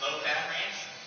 low fat ranch.